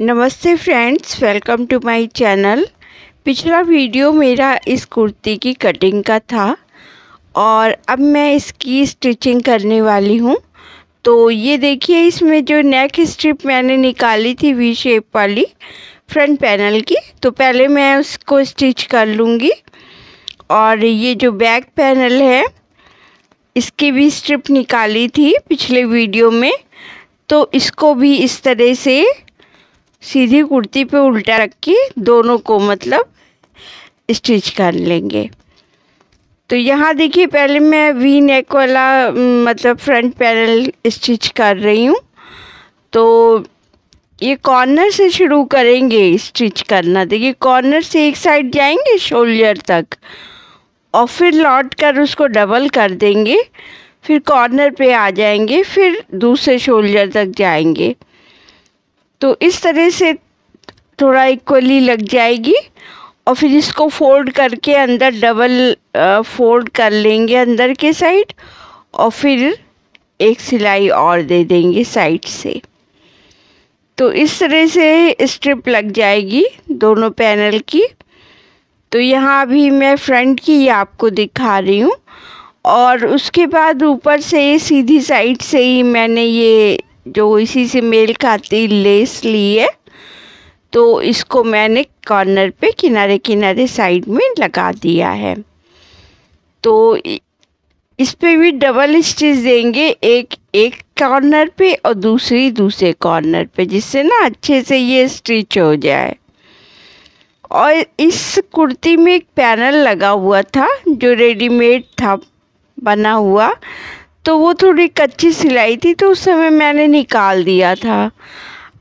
नमस्ते friends welcome to my channel पिछला video मेरा इस कुर्ती की कटिंग का था और अब मैं इसकी स्टिचिंग करने वाली हूँ। तो ये देखिए, इसमें जो नेक स्ट्रिप मैंने निकाली थी वी शेप वाली फ्रंट पैनल की तो पहले मैं उसको स्टिच कर लूँगी। और ये जो बैक पैनल है, इसकी भी स्ट्रिप निकाली थी पिछले वीडियो में। तो इसको भी इस तरह से सीधी कुर्ती पे उल्टा रख के दोनों को मतलब स्टिच कर लेंगे। तो यहाँ देखिए, पहले मैं वी नेक वाला मतलब फ्रंट पैनल स्टिच कर रही हूँ। तो ये कॉर्नर से शुरू करेंगे स्टिच करना। देखिए कॉर्नर से एक साइड जाएँगे शोल्डर तक और फिर लौट कर उसको डबल कर देंगे। फिर कॉर्नर पे आ जाएँगे, फिर दूसरे शोल्डर तक जाएँगे। तो इस तरह से थोड़ा इक्वली लग जाएगी और फिर इसको फोल्ड करके अंदर डबल फोल्ड कर लेंगे अंदर के साइड और फिर एक सिलाई और दे देंगे साइड से। तो इस तरह से स्ट्रिप लग जाएगी दोनों पैनल की। तो यहाँ अभी मैं फ्रंट की आपको दिखा रही हूँ और उसके बाद ऊपर से सीधी साइड से ही मैंने ये जो इसी से मेल खाती लेस ली है तो इसको मैंने कॉर्नर पे किनारे किनारे साइड में लगा दिया है। तो इस पे भी डबल स्टिच देंगे, एक एक कॉर्नर पे और दूसरी, दूसरे कॉर्नर पे, जिससे ना अच्छे से ये स्टिच हो जाए। और इस कुर्ती में एक पैनल लगा हुआ था, जो रेडीमेड था, बना हुआ। तो वो थोड़ी कच्ची सिलाई थी तो उस समय मैंने निकाल दिया था।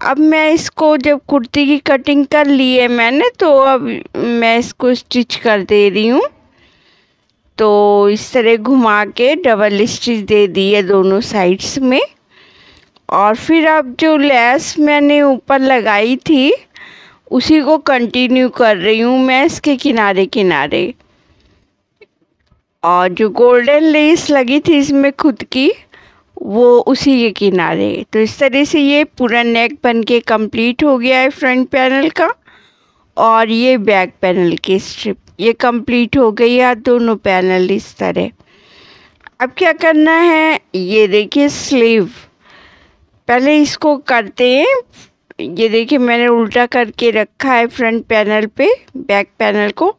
अब मैं इसको जब कुर्ती की कटिंग कर ली है मैंने तो अब मैं इसको स्टिच कर दे रही हूँ। तो इस तरह घुमा के डबल स्टिच दे दी है दोनों साइड्स में। और फिर अब जो लेस मैंने ऊपर लगाई थी, उसी को कंटिन्यू कर रही हूँ मैं इसके किनारे किनारे और जो गोल्डन लेस लगी थी इसमें खुद की, वो उसी के किनारे। तो इस तरह से ये पूरा नेक बन के कंप्लीट हो गया है फ्रंट पैनल का और ये बैक पैनल की स्ट्रिप ये कंप्लीट हो गई है दोनों पैनल इस तरह। अब क्या करना है? ये देखिए स्लीव पहले इसको करते हैं। ये देखिए मैंने उल्टा करके रखा है फ्रंट पैनल पे बैक पैनल को।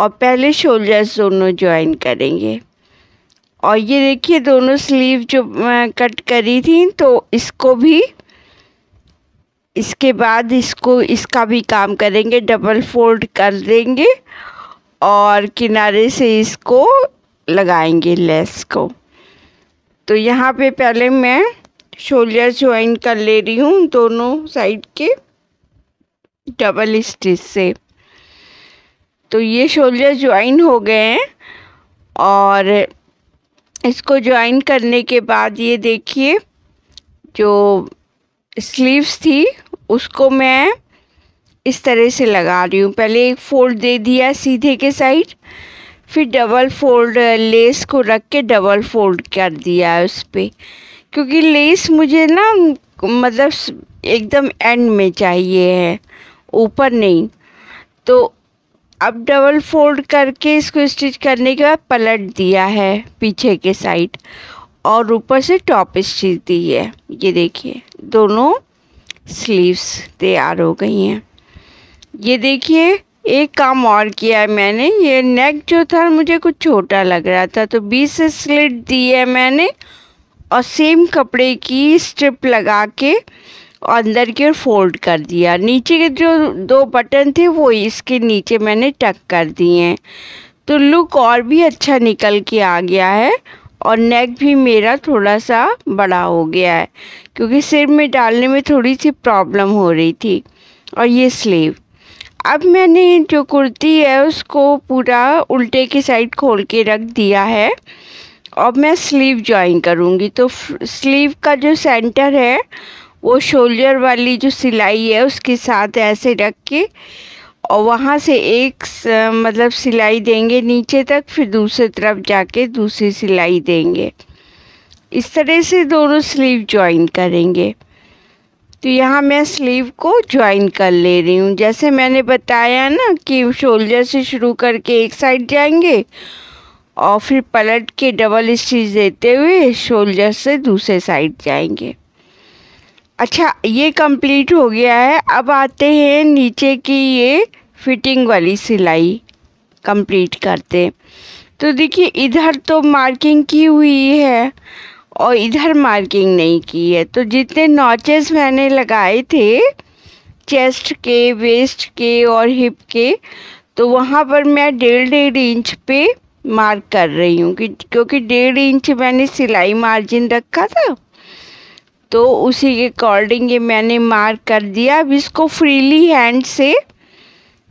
और पहले शोल्डर्स दोनों ज्वाइन करेंगे। और ये देखिए दोनों स्लीव जो मैं कट करी थी तो इसको भी, इसके बाद इसको, इसका भी काम करेंगे डबल फोल्ड कर देंगे और किनारे से इसको लगाएँगे लेस को। तो यहाँ पे पहले मैं शोल्डर ज्वाइन कर ले रही हूँ दोनों साइड के डबल स्टिच से। तो ये शोल्डर ज्वाइन हो गए हैं और इसको ज्वाइन करने के बाद ये देखिए जो स्लीव्स थी, उसको मैं इस तरह से लगा रही हूँ। पहले एक फोल्ड दे दिया सीधे के साइड फिर डबल फोल्ड लेस को रख के डबल फोल्ड कर दिया है उस पर क्योंकि लेस मुझे ना मतलब एकदम एंड में चाहिए है, ऊपर नहीं। तो अब डबल फोल्ड करके इसको स्टिच करने के बाद पलट दिया है पीछे के साइड और ऊपर से टॉप स्टिच दी है। ये देखिए, दोनों स्लीव्स तैयार हो गई हैं। ये देखिए, एक काम और किया है मैंने। ये नेक जो था, मुझे कुछ छोटा लग रहा था तो बीस स्लिट दी है मैंने और सेम कपड़े की स्ट्रिप लगा के अंदर की ओर फोल्ड कर दिया। नीचे के जो दो बटन थे, वो इसके नीचे मैंने टक कर दिए हैं। तो लुक और भी अच्छा निकल के आ गया है और नेक भी मेरा थोड़ा सा बड़ा हो गया है, क्योंकि सिर में डालने में थोड़ी सी प्रॉब्लम हो रही थी और ये स्लीव अब मैंने जो कुर्ती है, उसको पूरा उल्टे की साइड खोल के रख दिया है। और मैं स्लीव ज्वाइन करूँगी। तो स्लीव का जो सेंटर है वो शोल्डर वाली जो सिलाई है उसके साथ ऐसे रख के और वहाँ से एक मतलब सिलाई देंगे नीचे तक, फिर दूसरे तरफ़ जाके दूसरी सिलाई देंगे। इस तरह से दोनों स्लीव ज्वाइन करेंगे। तो यहाँ मैं स्लीव को ज्वाइन कर ले रही हूँ। जैसे मैंने बताया ना कि शोल्डर से शुरू करके एक साइड जाएँगे और फिर पलट के डबल स्टिच देते हुए शोल्डर से दूसरे साइड जाएँगे। अच्छा ये कंप्लीट हो गया है। अब आते हैं नीचे की ये फिटिंग वाली सिलाई। कंप्लीट करते। तो देखिए, इधर तो मार्किंग की हुई है और इधर मार्किंग नहीं की है। तो जितने नॉचेस मैंने लगाए थे चेस्ट के वेस्ट के और हिप के तो वहाँ पर मैं डेढ़ डेढ़ इंच पे मार्क कर रही हूँ क्योंकि डेढ़ इंच मैंने सिलाई मार्जिन रखा था। तो उसी के अकॉर्डिंग ये मैंने मार्क कर दिया। अब इसको फ्रीली हैंड से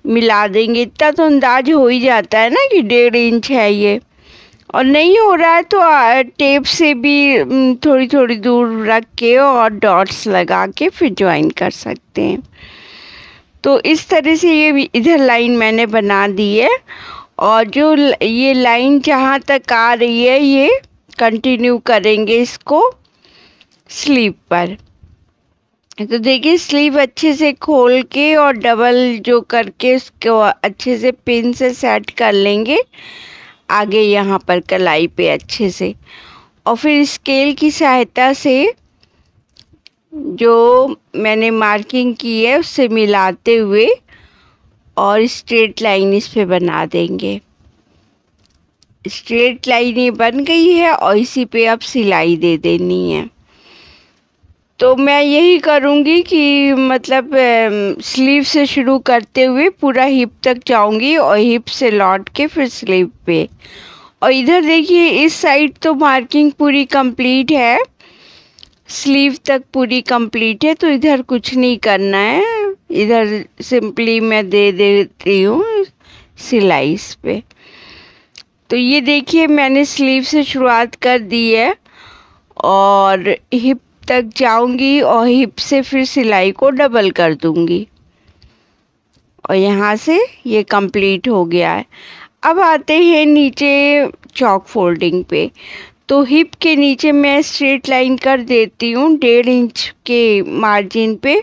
मिला देंगे। इतना तो अंदाज हो ही जाता है ना कि डेढ़ इंच है ये। और नहीं हो रहा है तो टेप से भी थोड़ी थोड़ी दूर रख के और डॉट्स लगा के फिर ज्वाइन कर सकते हैं। तो इस तरह से ये इधर लाइन मैंने बना दी है। और जो ये लाइन जहाँ तक आ रही है, ये कंटिन्यू करेंगे इसको। स्लीव पर। तो देखिए स्लीव अच्छे से खोल के और डबल जो करके उसको अच्छे से पिन से सेट कर लेंगे। आगे यहाँ पर कलाई पे अच्छे से। और फिर स्केल की सहायता से जो मैंने मार्किंग की है, उससे मिलाते हुए और स्ट्रेट लाइन इस पे बना देंगे। स्ट्रेट लाइन ये बन गई है और इसी पे अब सिलाई दे देनी है। तो मैं यही करूँगी कि मतलब स्लीव से शुरू करते हुए पूरा हिप तक जाऊँगी और हिप से लौट के फिर स्लीव पे। और इधर देखिए, इस साइड तो मार्किंग पूरी कंप्लीट है। स्लीव तक पूरी कंप्लीट है तो इधर कुछ नहीं करना है। इधर सिंपली मैं दे देती हूँ सिलाई इस पे। तो ये देखिए, मैंने स्लीव से शुरुआत कर दी है। और हिप तक जाऊँगी और हिप से फिर सिलाई को डबल कर दूँगी। और यहाँ से ये कंप्लीट हो गया है। अब आते हैं नीचे चौक फोल्डिंग पे। तो हिप के नीचे मैं स्ट्रेट लाइन कर देती हूँ डेढ़ इंच के मार्जिन पे।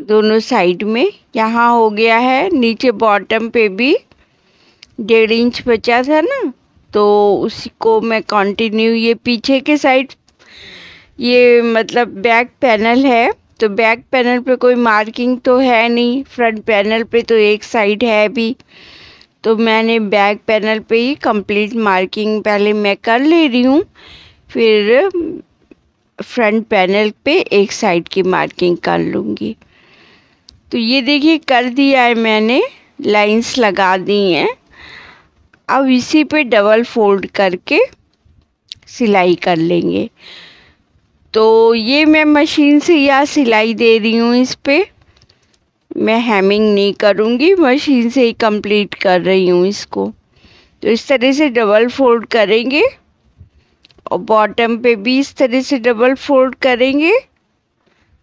दोनों साइड में। यहाँ हो गया है, नीचे बॉटम पे भी डेढ़ इंच बचा था ना। तो उसी को मैं कंटिन्यू ये पीछे के साइड ये मतलब बैक पैनल है तो बैक पैनल पे कोई मार्किंग तो है नहीं, फ्रंट पैनल पे तो एक साइड है भी। तो मैंने बैक पैनल पे ही कंप्लीट मार्किंग पहले मैं कर ले रही हूँ, फिर फ्रंट पैनल पे एक साइड की मार्किंग कर लूँगी। तो ये देखिए, कर दिया है मैंने, लाइंस लगा दी हैं। अब इसी पे डबल फोल्ड करके सिलाई कर लेंगे। तो ये मैं मशीन से या सिलाई दे रही हूँ इस पर मैं हैमिंग नहीं करूँगी, मशीन से ही कंप्लीट कर रही हूँ इसको। तो इस तरह से डबल फोल्ड करेंगे और बॉटम पे भी इस तरह से डबल फोल्ड करेंगे।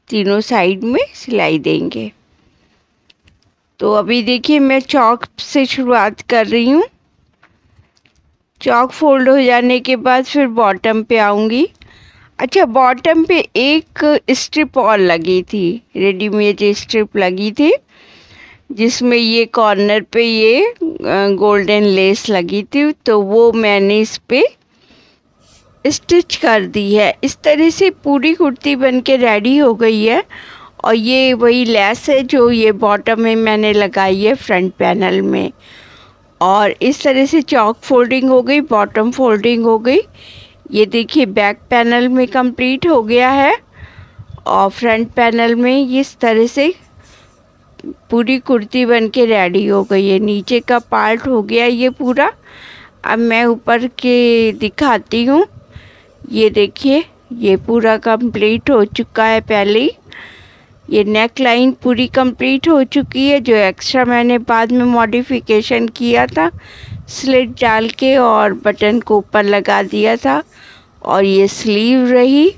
तीनों साइड में सिलाई देंगे। तो अभी देखिए मैं चौक से शुरुआत कर रही हूँ। चौक फोल्ड हो जाने के बाद फिर बॉटम पे आऊँगी। अच्छा बॉटम पे एक स्ट्रिप और लगी थी रेडीमेड स्ट्रिप लगी थी, जिसमें ये कॉर्नर पे ये गोल्डन लेस लगी थी तो वो मैंने इस पर स्टिच कर दी है। इस तरह से पूरी कुर्ती बन के रेडी हो गई है, और ये वही लेस है जो ये बॉटम में मैंने लगाई है फ्रंट पैनल में। और इस तरह से चौक फोल्डिंग हो गई बॉटम फोल्डिंग हो गई ये देखिए बैक पैनल में कंप्लीट हो गया है और फ्रंट पैनल में इस तरह से पूरी कुर्ती बन के रेडी हो गई है। नीचे का पार्ट हो गया ये पूरा। अब मैं ऊपर के दिखाती हूँ। ये देखिए, ये पूरा कंप्लीट हो चुका है पहले ही। ये नेक लाइन पूरी कंप्लीट हो चुकी है, जो एक्स्ट्रा मैंने बाद में मॉडिफिकेशन किया था। स्लिट डाल के और बटन को ऊपर लगा दिया था और ये स्लीव रही।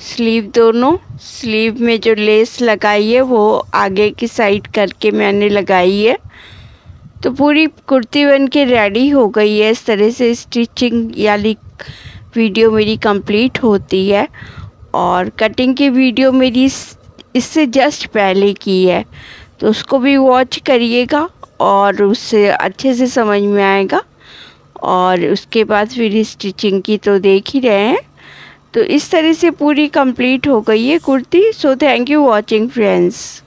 स्लीव दोनों, स्लीव में जो लेस लगाई है वो आगे की साइड करके मैंने लगाई है। तो पूरी कुर्ती बन के रेडी हो गई है। इस तरह से स्टिचिंग यानी वीडियो मेरी कंप्लीट होती है और कटिंग की वीडियो मेरी इससे जस्ट पहले की है। तो उसको भी वॉच करिएगा और उससे अच्छे से समझ में आएगा। और उसके बाद फिर स्टिचिंग की तो देख ही रहे हैं। तो इस तरह से पूरी कंप्लीट हो गई है kurti. So thank you watching friends